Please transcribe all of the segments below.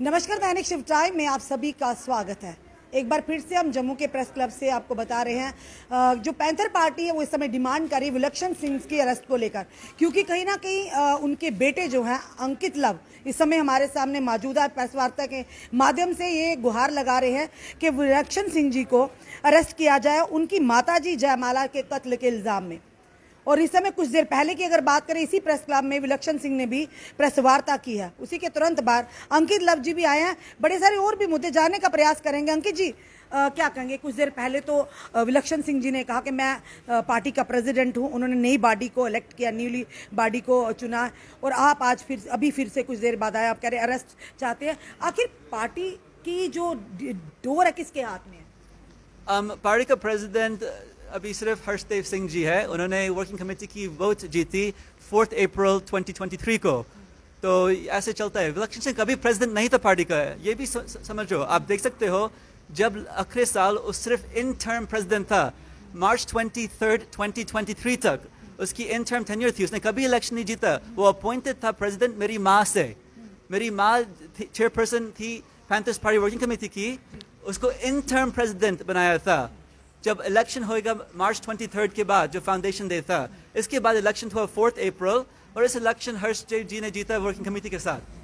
नमस्कार, दैनिक शिव टाइम में आप सभी का स्वागत है। एक बार फिर से हम जम्मू के प्रेस क्लब से आपको बता रहे हैं जो पैंथर पार्टी है वो इस समय डिमांड कर रही है विलक्षण सिंह की अरेस्ट को लेकर। क्योंकि कहीं ना कहीं उनके बेटे जो हैं, अंकित लव, इस समय हमारे सामने मौजूदा प्रेस वार्ता के माध्यम से ये गुहार लगा रहे हैं कि विलक्षण सिंह जी को अरेस्ट किया जाए, उनकी माता जी जयमाला के कत्ल के इल्ज़ाम में। और इस समय कुछ देर पहले की अगर बात करें इसी प्रेस क्लब में विलक्षण सिंह ने भी प्रेस वार्ता की है। उसी के तुरंत बाद अंकित लव जी भी आए हैं। बड़े सारे और भी मुद्दे जानने का प्रयास करेंगे। अंकित जी अ, क्या कहेंगे? कुछ देर पहले तो विलक्षण सिंह जी ने कहा कि मैं पार्टी का प्रेसिडेंट हूँ। उन्होंने नई बॉडी को इलेक्ट किया न्यूली बॉडी को चुना और आप आज फिर अभी फिर से कुछ देर बाद आए। आप कह रहे अरेस्ट चाहते हैं। आखिर पार्टी की जो डोर है किसके हाथ में है? पार्टी का प्रेसिडेंट अभी सिर्फ़ हर्षदेव सिंह जी है। उन्होंने वर्किंग कमेटी की वोट जीती 4 अप्रैल 2023 को। तो ऐसे चलता है। विलक्षण सिंह कभी प्रेसिडेंट नहीं था पार्टी का। ये भी समझो। आप देख सकते हो, जब आखिरी साल वो सिर्फ़ इन टर्म प्रेसिडेंट था, मार्च 23 2023 तक उसकी इन टर्म टेन्योर थी। उसने कभी इलेक्शन नहीं जीता। वो अपॉइंटेड था प्रेसिडेंट मेरी माँ से। मेरी माँ चेयरपर्सन थी पैंतीस पार्टी वर्किंग कमेटी की। उसको इन टर्म प्रेसिडेंट बनाया था। जब इलेक्शन होएगा मार्च 23 के बाद जो फाउंडेशन डे था इसके बाद इलेक्शन हुआ फोर्थ अप्रैल और इस इलेक्शन हर्ष जी ने जीता वर्किंग कमेटी के साथ।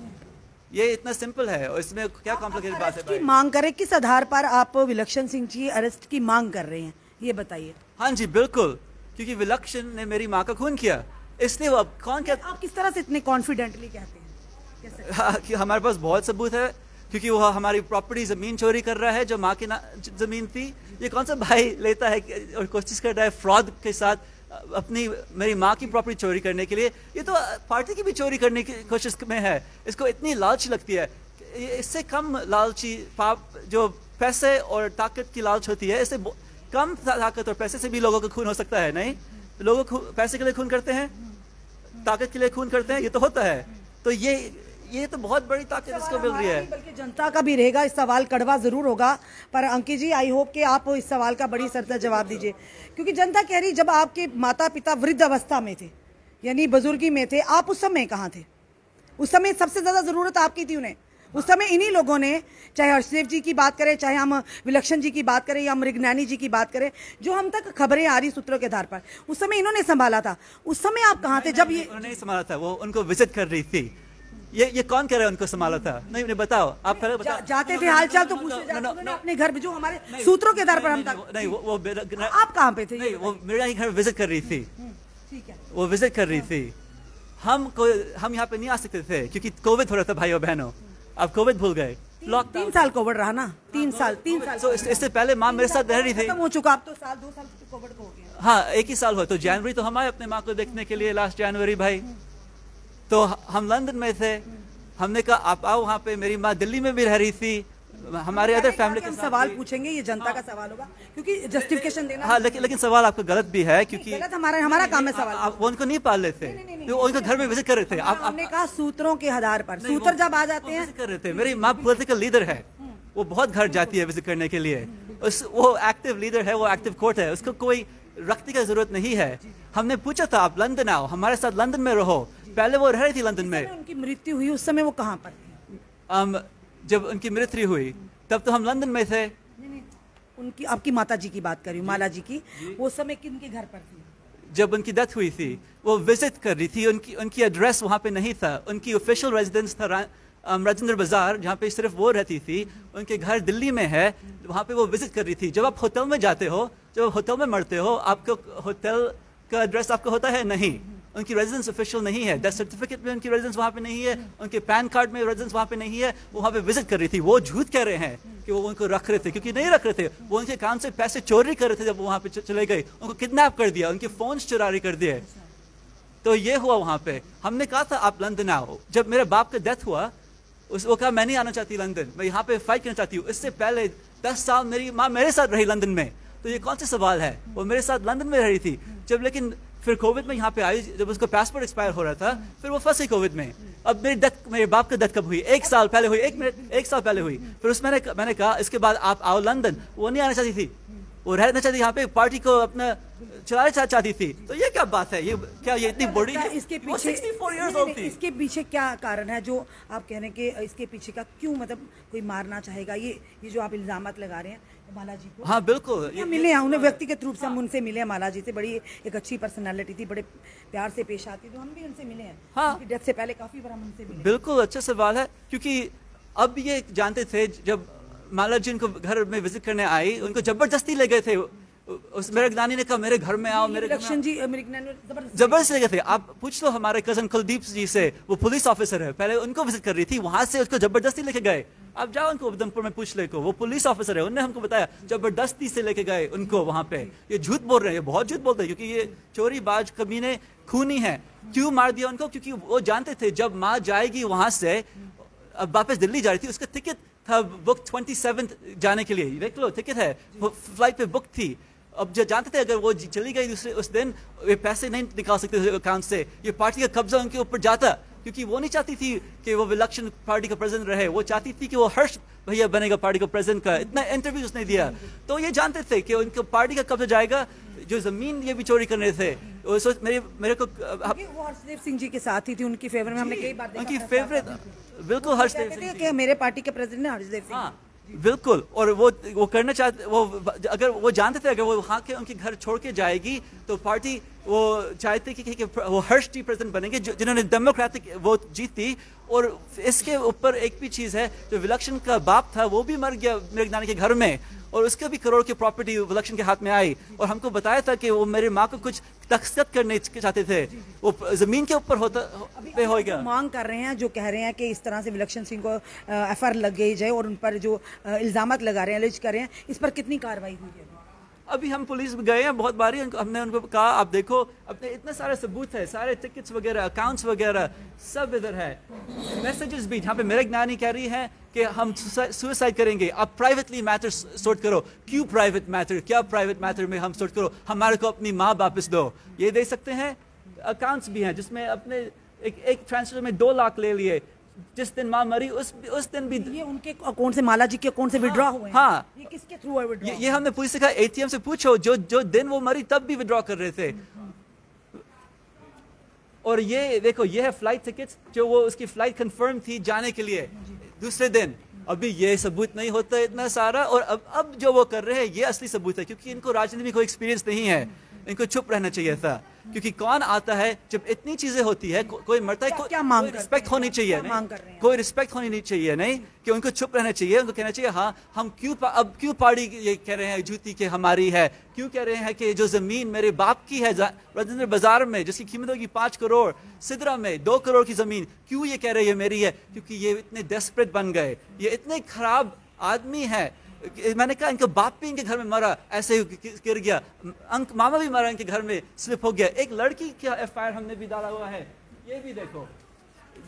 ये इतना सिंपल है और इसमें क्या कॉम्प्लिकेटेड बात है की मांग करें किस आधार पर आप विलक्षण सिंह जी अरेस्ट की मांग कर रहे हैं? ये बताइए। हाँ जी बिल्कुल क्योंकि विलक्षण ने मेरी माँ का खून किया। इसलिए वो अब कौन क्या आप किस तरह से इतने कॉन्फिडेंटली कहते हैं? हाँ, कि हमारे पास बहुत सबूत है क्योंकि वह हमारी प्रॉपर्टी ज़मीन चोरी कर रहा है, जो माँ की ज़मीन थी। ये कौन सा भाई लेता है और कोशिश कर रहा है फ्रॉड के साथ अपनी, मेरी माँ की प्रॉपर्टी चोरी करने के लिए? ये तो पार्टी की भी चोरी करने की कोशिश में है। इसको इतनी लालच लगती है। इससे कम लालची, पाप, जो पैसे और ताकत की लालच होती है, इससे कम ताकत और पैसे से भी लोगों का खून हो सकता है, नहीं? लोगों पैसे के लिए खून करते हैं? ताकत के लिए खून करते हैं? ये तो होता है। तो ये ये तो बहुत बड़ी ताकत इसको मिल रही है। बल्कि जनता का भी रहेगा। इस सवाल कड़वा ज़रूर होगा। पर अंकित जी आई होप कि आप इस सवाल का बड़ी सरता जवाब दीजिए। क्योंकि जनता कह रही जब आपके माता पिता वृद्ध अवस्था में थे यानी बुजुर्गी में थे आप उस समय कहाँ थे? उस समय सबसे ज़्यादा ज़रूरत आपकी थी उन्हें। उस समय इन्हीं लोगों ने चाहे हर्षदेव जी की बात करें चाहे हम विलक्षण जी की बात करें या मृगनैनी जी की बात करें जो हम तक खबरें आ रही सूत्रों के आधार पर उस समय इन्होंने संभाला था। उस समय आप कहाँ थे? जब ये उन्होंने नहीं संभाला था वो उनको विज़िट कर रही थी। ये ये कौन कह रहा है उनको संभाला था? नहीं नहीं बताओ। आप पहले बताओ। जा, जाते थे हालचाल तो पूछे जाते no. अपने घर जो हमारे सूत्रों के आधार पर हम नहीं, तक वो- नहीं वो वो आप कहाँ पे थे? नहीं वो मेरा ही घर विज़िट कर रही थी। ठीक है। वो विज़िट कर रही थी। हम को हम यहाँ पे नहीं आ सकते थे क्योंकि कोविड हो रहा था भाइयों बहनों। अब कोविड भूल गए। तीन साल कोविड रहा ना? तीन साल तीन साल। तो इससे पहले माँ मेरे साथ रह रही थी। हो चुका अब तो साल दो साल तो कोविड को हो गया। हाँ एक ही साल हुआ तो जनवरी तो हम आए अपने माँ को देखने के लिए लास्ट जनवरी भाई। तो हम लंदन में थे। हमने कहा आप आओ वहाँ पे मेरी माँ दिल्ली में भी रह रही थी। हमारे अदर फैमिली के सवाल पूछेंगे ये जनता हाँ, का सवाल होगा क्योंकि जस्टिफिकेशन देना हाँ लेकिन लेकिन सवाल आपका गलत भी है क्योंकि गलत हमारा हमारा काम है सवाल। आप उनको नहीं पाल थे। उनको घर में विज़िट कर रहे थे। आप आप कहा सूत्रों के आधार पर। सूत्र जब आ जाते हैं कर रहे थे। मेरी माँ पोलिटिकल लीडर है। वो बहुत घर जाती है विज़िट करने के लिए। उस वो एक्टिव लीडर है वो एक्टिव कोर्ट है। उसको कोई रखने की ज़रूरत नहीं है। हमने पूछा था आप लंदन आओ हमारे साथ लंदन में रहो। पहले वो रह रही थी लंदन में। उनकी मृत्यु हुई उस समय वो कहाँ पर थी? um, जब उनकी मृत्यु हुई तब तो हम लंदन में थे। नहीं, नहीं, उनकी आपकी माता जी की बात कर रही हूँ माला जी की। वो समय किनके घर पर थी? जब उनकी डेथ हुई थी वो विज़िट कर रही थी उनकी उनकी एड्रेस वहाँ पे नहीं था। उनकी ऑफिशियल रेजिडेंस था राजेंद्र बाज़ार जहाँ पे सिर्फ़ वो रहती थी। उनके घर दिल्ली में है वहाँ पे वो विज़िट कर रही थी। जब आप होटल में जाते हो जब होटल में मरते हो आपको होटल का एड्रेस आपका होता है? नहीं। उनकी रेजिडेंस ऑफिशियल नहीं है डेथ सर्टिफिकेट में उनकी रेजिडेंस वहाँ पे नहीं है, उनके पैन कार्ड में रेजिडेंस वहाँ पे नहीं है, वो वहाँ पे विज़िट कर रही थी। वो झूठ कह रहे हैं कि वो उनको रख रहे थे, क्योंकि नहीं रख रहे थे। वो उनके काम से पैसे चोरी कर रहे थे जब वो वहाँ पे चले गए। उनको किडनैप कर दिया, उनके फ़ोन चुरारी कर दिए। तो ये हुआ वहाँ पे। हमने कहा था, आप लंदन आओ। जब मेरे बाप का डेथ हुआ, उस, वो कहा, मैं नहीं आना चाहती लंदन मैं यहाँ पे फाइट करना चाहती हूँ। इससे पहले दस साल मेरी माँ मेरे साथ रही लंदन में। तो ये कौन सा सवाल है? वो मेरे साथ लंदन में रही थी। जब लेकिन फिर कोविड में यहाँ पे आई जब उसका पासपोर्ट एक्सपायर हो रहा था, फिर वो फंसे कोविड में। अब मेरी डेथ मेरे बाप का डेथ कब हुई? एक साल पहले हुई, एक मिनट, एक साल पहले हुई। फिर उसमें मैंने मैंने कहा, इसके बाद आप आओ लंदन वो नहीं आना चाहती थी। वो रहना चाहती यहाँ पे पार्टी को अपना चलाना चा, चाहती थी। तो ये क्या बात है? ये क्या ये इतनी बड़ी क्या इसके पीछे 64 years नहीं, old नहीं, थी। इसके पीछे क्या कारण है जो आप कह रहे हैं कि इसके पीछे का क्यों मतलब कोई मारना चाहेगा? ये ये जो आप इल्ज़ाम लगा रहे हैं माला जी को हाँ बिल्कुल। हम मिले हैं उन्हें व्यक्तिगत रूप से हम उनसे मिले हैं माला जी से। बड़ी एक अच्छी पर्सनालिटी थी बड़े प्यार से पेश आती तो हम भी उनसे मिले हैं। हाँ। डेथ से पहले काफ़ी बार हम उनसे मिले बिल्कुल अच्छा सवाल है क्योंकि अब ये जानते थे जब माला जी उनको घर में विज़िट करने आई उनको ज़बरदस्ती ले गए थे। उस मेरे नानी ने कहा मेरे घर में आओ मेरे। लक्षण जी ज़बरदस्त ज़बरदस्त लगे थे। आप पूछ लो हमारे कज़न कुलदीप जी से वो पुलिस ऑफिसर है। पहले उनको विज़िट कर रही थी वहाँ से उसको ज़बरदस्ती लेके गए। आप जाओ उनको उधमपुर में पूछ ले को। वो पुलिस ऑफिसर है उन्होंने हमको बताया ज़बरदस्ती से लेके गए उनको वहाँ पे। ये झूठ बोल रहे हैं ये बहुत झूठ बोलते हैं क्योंकि ये चोरी बाज कमीने खूनी है। क्यों मार दिया उनको? क्योंकि वो जानते थे जब माँ जाएगी वहाँ से अब वापस दिल्ली जा रही थी उसका टिकट था बुक ट्वेंटी सेवन जाने के लिए। देख लो टिकट है। वो फ़्लाइट पे बुक थी। अब जो जानते थे, अगर वो चली गई दूसरे, उस दिन, ये पैसे नहीं निकाल सकते थे अकाउंट से। ये पार्टी का कब्जा उनके ऊपर जाता, क्योंकि वो नहीं चाहती थी कि वो विलक्षण पार्टी का प्रेसिडेंट रहे। वो चाहती थी कि वो हर्ष भैया बनेगा पार्टी का प्रेसिडेंट का। इतना इंटरव्यू उसने दिया। तो ये जानते थे कि उनका पार्टी का कब्जा जाएगा। जो ज़मीन ये भी चोरी कर रहे थे वो सोच मेरे मेरे को वो हर्षदेव सिंह जी के साथ ही थी उनकी फेवर में हमने कई बार उनकी फेवरेट बिल्कुल हर्षदेव सिंह कि मेरे पार्टी के प्रेसिडेंट हर्षदेव सिंह। हाँ बिल्कुल और वो वो करना चाहते वो अगर वो जानते थे अगर वो वहाँ के उनके घर छोड़ के जाएगी तो पार्टी वो चाहते कि, कि, कि वो हर्ष जी प्रेजिडेंट बनेंगे जिन्होंने डेमोक्रेटिक वोट जीती और इसके ऊपर एक भी चीज़ है जो विलक्षण का बाप था वो भी मर गया मेरे नानी के घर में। और उसका भी करोड़ की प्रॉपर्टी विलक्षण के हाथ में आई। और हमको बताया था कि वो मेरे माँ को कुछ दस्तखत करने चाहते थे। वो ज़मीन के ऊपर होता पे हो गया। मांग कर रहे हैं जो कह रहे हैं कि इस तरह से विलक्षण सिंह को एफ़ आर लग गई जाए और उन पर जो इल्ज़ाम लगा रहे हैं एलिज कर रहे हैं इस पर कितनी कार्रवाई हुई है? अभी हम पुलिस गए हैं, बहुत बारी हमने उनको कहा, आप देखो, अपने इतने सारे सबूत है, सारे टिकट्स वगैरह अकाउंट्स वगैरह, सब इधर है। मैसेजेस भी, जहाँ पे मेरे ज्ञानी कह रही है कि हम सुसाइड करेंगे। आप प्राइवेटली मैटर सॉर्ट करो। क्यों प्राइवेट मैटर क्या प्राइवेट मैटर में हम सॉर्ट करो? हमारे को अपनी माँ वापस दो। ये दे सकते हैं। अकाउंट्स भी हैं, जिसमें अपने एक एक ट्रांसफ़र में दो लाख ले लिए। जिस दिन माँ मरी उस उस दिन भी ये उनके अकाउंट से माला जी के अकाउंट से विड्रॉ हुए हैं। हाँ। ये किसके थ्रू है ये, विड्रॉ ये हमने पुलिस से कहा एटीएम से पूछो जो जो दिन वो मरी तब भी विड्रॉ कर रहे थे। और ये देखो ये है फ़्लाइट टिकट्स जो वो उसकी फ़्लाइट कंफर्म थी जाने के लिए। दूसरे दिन अभी ये सबूत नहीं होता इतना सारा और अब अब जो वो कर रहे हैं ये असली सबूत है क्योंकि इनको राजनीति में कोई एक्सपीरियंस नहीं है। इनको चुप रहना चाहिए था। क्योंकि कौन आता है जब इतनी चीज़ें होती है को, कोई मरता है को, क्या मांग कोई रिस्पेक्ट होनी चाहिए नहीं? कोई रिस्पेक्ट होनी नहीं चाहिए नहीं? कि उनको चुप रहना चाहिए उनको कहना चाहिए हाँ हम क्यों अब क्यों पार्टी ये कह रहे हैं झूठी के हमारी है? क्यों कह रहे हैं कि जो ज़मीन मेरे बाप की है राजेंद्र बाज़ार में जिसकी कीमत होगी पाँच करोड़ सिदरा में दो करोड़ की ज़मीन क्यों ये कह रहे हैं ये मेरी है? क्योंकि ये इतने डेस्परेट बन गए ये इतने खराब आदमी है मैंने कहा इनका बाप भी इनके घर में मरा ऐसे ही गिर- गया। अंक मामा भी मरा इनके घर में स्लिप हो गया। एक लड़की का एफ़ हमने भी डाला हुआ है। ये भी देखो।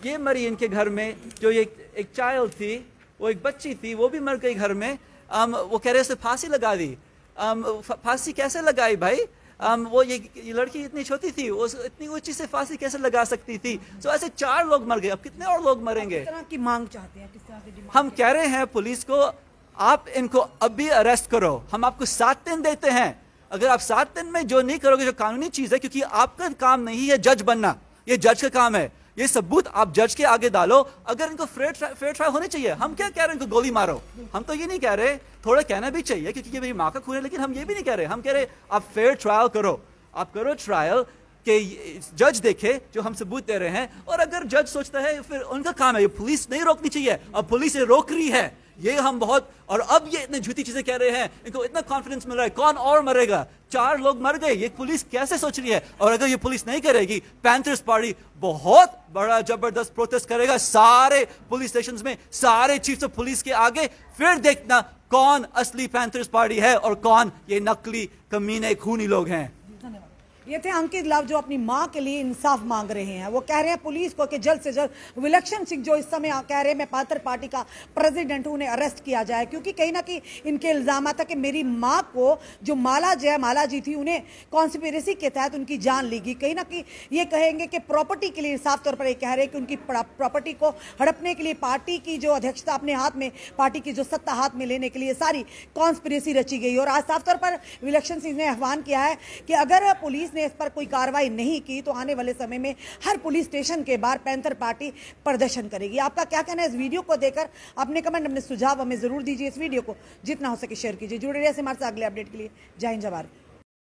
ये मरी इनके घर में जो ये एक चाइल्ड थी वो एक बच्ची थी वो भी मर गई घर में। um, वो कह रहे उसे फांसी लगा दी। फ- फांसी कैसे लगाई भाई? um, वो ये, ये लड़की इतनी छोटी थी वो इतनी ऊँची से फांसी कैसे लगा सकती थी? तो ऐसे चार लोग मर गए। अब कितने और लोग मरेंगे? तरह की मांग चाहते हैं? किस तरह की हम कह रहे हैं पुलिस को आप इनको अभी अरेस्ट करो। हम आपको सात दिन देते हैं। अगर आप सात दिन में जो नहीं करोगे, जो कानूनी चीज़ है, क्योंकि आपका काम नहीं है जज बनना। ये जज का काम है। ये सबूत आप जज के आगे डालो। अगर इनको फेयर ट्रायल होने चाहिए, हम क्या कह रहे हैं इनको गोली मारो? हम तो ये नहीं कह रहे, थोड़ा कहना भी चाहिए, क्योंकि ये मेरी माँ का खून है, लेकिन हम ये भी नहीं कह रहे। हम कह रहे, आप फेयर ट्रायल करो। आप करो ट्रायल के जज देखे, जो हम सबूत दे रहे हैं। और अगर जज सोचता है, फिर उनका काम है, ये पुलिस नहीं रोकनी चाहिए। अब पुलिस ये रोक रही है। ये हम बहुत, और अब ये इतने झूठी चीज़ें कह रहे हैं, इनको इतना कॉन्फिडेंस मिल रहा है, कौन और मरेगा? चार लोग मर गए, ये पुलिस कैसे सोच रही है? और अगर ये पुलिस नहीं करेगी पैंथर्स पार्टी बहुत बड़ा ज़बरदस्त प्रोटेस्ट करेगा सारे पुलिस स्टेशन में, सारे चीफ ऑफ़ पुलिस के आगे। फिर देखना कौन असली पैंथर्स पार्टी है और कौन ये नकली कमीने, खूनी लोग हैं। ये थे अंकित लव जो अपनी माँ के लिए इंसाफ मांग रहे हैं। वो कह रहे हैं पुलिस को कि जल्द से जल्द विलक्षण सिंह जो इस समय कह रहे हैं, मैं पात्र पार्टी का प्रेसिडेंट उन्हें अरेस्ट किया जाए। क्योंकि कहीं ना कहीं इनके इल्ज़ाम था कि मेरी माँ को जो माला जय माला जी थी, उन्हें कॉन्स्पिरेसी के तहत उनकी जान ली गई। कहीं ना कहीं ये कहेंगे कि प्रॉपर्टी के लिए साफ़ तौर पर ये कह रहे हैं कि उनकी प्रॉपर्टी को हड़पने के लिए पार्टी की जो अध्यक्षता अपने हाथ में, पार्टी की जो सत्ता हाथ में लेने के लिए सारी कॉन्स्पिरेसी रची गई। और आज साफ़ तौर पर विलक्षण सिंह ने आह्वान किया है कि अगर पुलिस ने इस पर कोई कार्रवाई नहीं की तो आने वाले समय में हर पुलिस स्टेशन के बाहर पैंथर पार्टी प्रदर्शन करेगी। आपका क्या कहना है इस वीडियो को देकर अपने कमेंट अपने सुझाव हमें ज़रूर दीजिए इस वीडियो को, जितना हो सके शेयर कीजिए। जुड़े रहिए हमारे साथ अगले अपडेट के लिए। जय हिंद जवाहर